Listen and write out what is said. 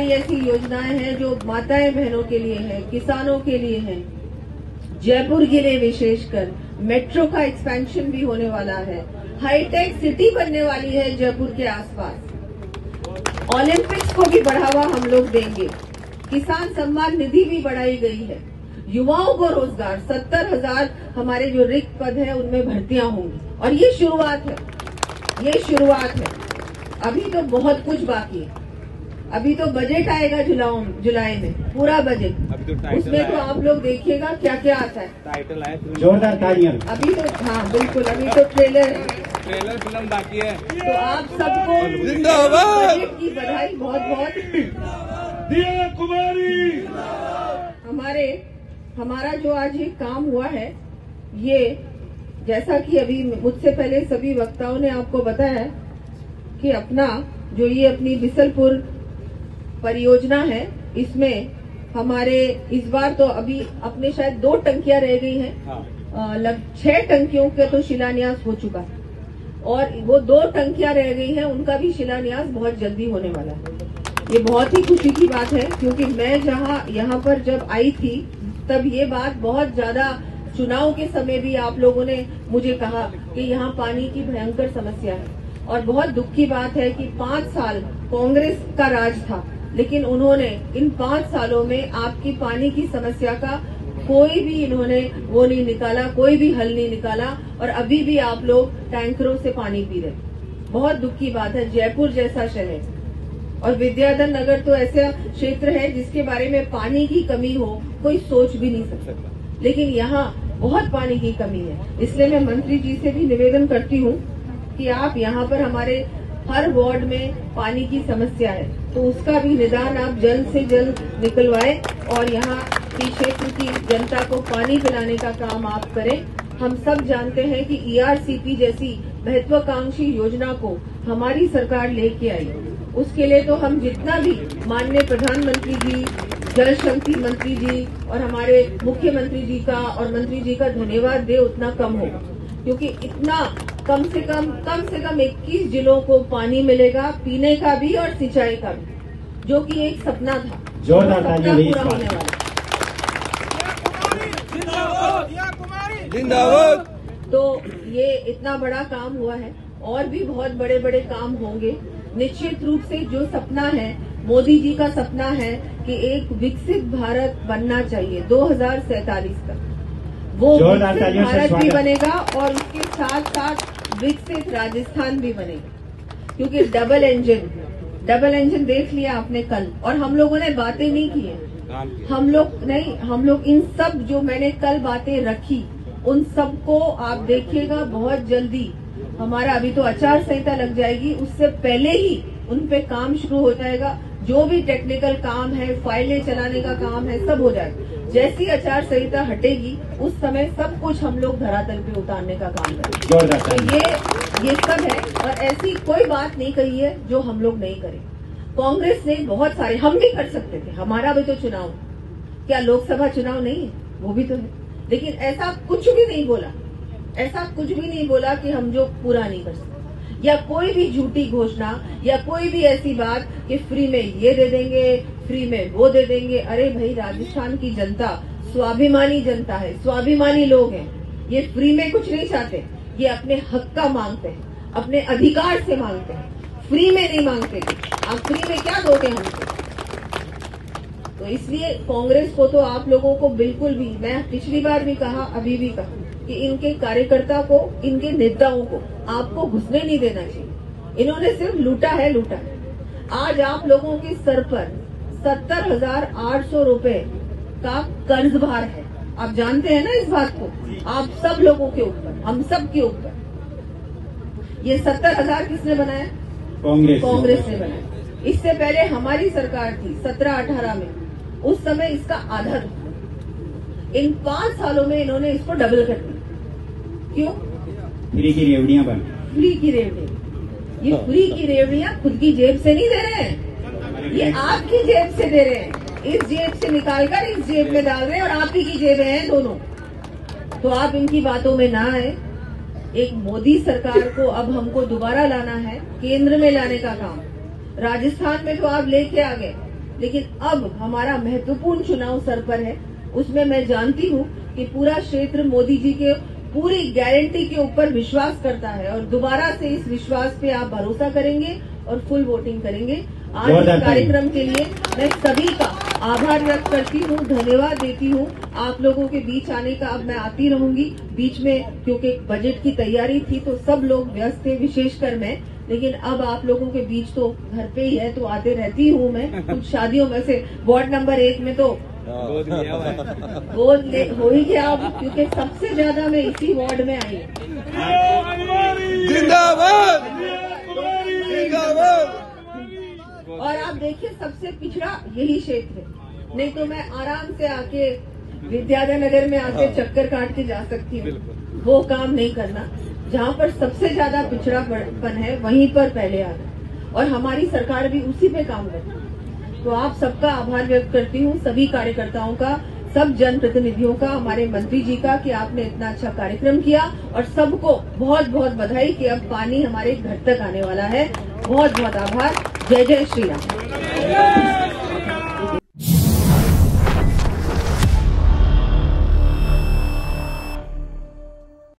सारी ऐसी योजनाएँ हैं जो माताएँ बहनों के लिए है, किसानों के लिए है। जयपुर के लिए विशेषकर मेट्रो का एक्सपेंशन भी होने वाला है। हाईटेक सिटी बनने वाली है जयपुर के आसपास। ओलंपिक्स को भी बढ़ावा हम लोग देंगे। किसान सम्मान निधि भी बढ़ाई गई है। युवाओं को रोज़गार, सत्तर हज़ार हमारे जो रिक्त पद है, उनमें भर्तियाँ होंगी। और ये शुरुआत है। ये शुरुआत है। अभी तो बहुत कुछ बाकी है। अभी तो बजट आएगा जुलाई जुलाई में पूरा बजट अभी तो उसमें तो आप लोग देखिएगा क्या क्या आता है। टाइटल आया जोरदार तालियाँ। अभी तो हाँ बिल्कुल अभी तो ट्रेलर है। ट्रेलर फ़िल्म बाकी है। तो आप सबको बजट की बधाई बहुत बहुत दिया कुमारी। हमारे हमारा जो आज ये काम हुआ है ये जैसा कि अभी मुझसे पहले सभी वक्ताओं ने आपको बताया कि अपना जो ये अपनी बिसलपुर परियोजना है इसमें हमारे इस बार तो अभी अपने शायद दो टंकियाँ रह गई हैं। हाँ। लग छह टंकियों का तो शिलान्यास हो चुका। है और वो दो टंकियाँ रह गई हैं उनका भी शिलान्यास बहुत जल्दी होने वाला है। ये बहुत ही खुशी की बात है क्योंकि मैं जहाँ यहाँ पर जब आई थी तब ये बात बहुत ज़्यादा चुनाव के समय भी आप लोगों ने मुझे कहा कि यहाँ पानी की भयंकर समस्या है। और बहुत दुख की बात है कि पाँच साल कांग्रेस का राज था। लेकिन उन्होंने इन पाँच सालों में आपकी पानी की समस्या का कोई भी इन्होंने वो नहीं निकाला, कोई भी हल नहीं निकाला और अभी भी आप लोग टैंकरों से पानी पी रहे बहुत दुख की बात है, जयपुर जैसा शहर और विद्याधर नगर तो ऐसा क्षेत्र है जिसके बारे में पानी की कमी हो, कोई सोच भी नहीं सकता। लेकिन यहाँ बहुत पानी की कमी है। इसलिए मैं मंत्री जी से भी निवेदन करती हूँ कि आप यहाँ पर हमारे हर वार्ड में पानी की समस्या है। तो उसका भी निदान आप जल्द से जल्द निकलवाएँ और यहाँ की क्षेत्र की जनता को पानी पिलाने का काम आप करें। हम सब जानते हैं कि ईआरसीपी जैसी महत्वाकांक्षी योजना को हमारी सरकार लेके आई। उसके लिए तो हम जितना भी माननीय प्रधानमंत्री जी, जल शक्ति मंत्री जी और हमारे मुख्यमंत्री जी का और मंत्री जी का धन्यवाद दे, उतना कम होगा क्योंकि इतना कम से कम कम से कम 21 जिलों को पानी मिलेगा पीने का भी और सिंचाई का भी जो कि एक सपना था। जोरदार सपना तालियाँ पूरा होने वाला। तो ये इतना बड़ा काम हुआ है और भी बहुत बड़े बड़े काम होंगे। निश्चित रूप से जो सपना है मोदी जी का सपना है कि एक विकसित भारत बनना चाहिए दो तक। वो विकसित भारत भी बनेगा और उसके साथ साथ विकसित राजस्थान भी बनेगा क्योंकि डबल इंजन डबल इंजन देख लिया आपने कल और हम लोगों ने बातें नहीं की है। हम लोग नहीं हम लोग इन सब जो मैंने कल बातें रखी उन सबको आप देखिएगा बहुत जल्दी। हमारा अभी तो आचार संहिता लग जाएगी उससे पहले ही उन पे काम शुरू हो जाएगा। जो भी टेक्निकल काम है फाइलें चलाने का काम है सब हो जाएगा। जैसी आचार संहिता हटेगी उस समय सब कुछ हम लोग धरातल पे उतारने का काम करेंगे। तो ये ये सब है और ऐसी कोई बात नहीं कही है जो हम लोग नहीं करें। कांग्रेस ने बहुत सारे हम भी कर सकते थे हमारा भी तो चुनाव। क्या लोकसभा चुनाव नहीं है? वो भी तो है। लेकिन ऐसा कुछ भी नहीं बोला ऐसा कुछ भी नहीं बोला कि हम जो पूरा नहीं कर सकते। या कोई भी झूठी घोषणा या कोई भी ऐसी बात कि फ्री में ये दे देंगे फ्री में वो दे देंगे। अरे भाई, राजस्थान की जनता, स्वाभिमानी जनता है, स्वाभिमानी लोग हैं। ये फ्री में कुछ नहीं चाहते। ये अपने हक का मांगते हैं, अपने अधिकार से मांगते हैं। फ्री में नहीं मांगते आप फ्री में क्या दोगे हमको? तो इसलिए कांग्रेस को तो आप लोगों को बिल्कुल भी, मैं पिछली बार भी कहा, अभी भी कहा, कि इनके कार्यकर्ता को, इनके नेताओं को आपको घुसने नहीं देना चाहिए। इन्होंने सिर्फ़ लूटा है लूटा है। आज आप लोगों के सर पर सत्तर हज़ार आठ सौ रूपए का कर्ज भार है। आप जानते हैं ना इस बात को? आप सब लोगों के ऊपर हम सब के ऊपर। ये सत्तर हज़ार किसने बनाया? कांग्रेस कांग्रेस ने बनाया। इससे पहले हमारी सरकार थी सत्रह अठारह में। उस समय इसका आधा था इन पाँच सालों में इन्होंने इसको डबल कर दिया। क्यों? फ्री की रेवड़ियाँ बन। फ्री की रेवड़ी ये फ्री की रेवड़ियाँ खुद की जेब से नहीं दे रहे हैं। ये आपकी जेब से दे रहे हैं। इस जेब से निकालकर इस जेब में डाल रहे हैं और आप ही की जेबें हैं दोनों। तो आप इनकी बातों में ना आए। एक मोदी सरकार को अब हमको दोबारा लाना है केंद्र में लाने का काम। राजस्थान में तो आप लेके आ गए। लेकिन अब हमारा महत्वपूर्ण चुनाव सर पर है। उसमें मैं जानती हूँ कि पूरा क्षेत्र मोदी जी के पूरी गारंटी के ऊपर विश्वास करता है और दोबारा से इस विश्वास पे आप भरोसा करेंगे और फुल वोटिंग करेंगे। आज इस कार्यक्रम के लिए मैं सभी का आभार व्यक्त करती हूँ धन्यवाद देती हूँ। आप लोगों के बीच आने का अब मैं आती रहूँगी। बीच में क्योंकि बजट की तैयारी थी तो सब लोग व्यस्त थे विशेषकर मैं। लेकिन अब आप लोगों के बीच तो घर पे ही है तो आते रहती हूँ मैं। कुछ शादियों में से वार्ड नंबर एक में तो गोद लिया हुआ है। वो ले- हो ही गया अब क्योंकि सबसे ज़्यादा मैं इसी वार्ड में आई। जिंदाबाद। जिंदाबाद। और आप देखिए सबसे पिछड़ा यही क्षेत्र है। नहीं तो मैं आराम से आके विद्याधर नगर में आके चक्कर काट के जा सकती हूँ। वो काम नहीं करना। जहाँ पर सबसे ज़्यादा पिछड़ापन है वहीं पर पहले आना। और हमारी सरकार भी उसी पे काम करती है। तो आप सबका आभार व्यक्त करती हूँ, सभी कार्यकर्ताओं का, सब जनप्रतिनिधियों का, हमारे मंत्री जी का, कि आपने इतना अच्छा कार्यक्रम किया और सबको बहुत बहुत बधाई कि अब पानी हमारे घर तक आने वाला है। बहुत बहुत आभार। जय जय श्री राम।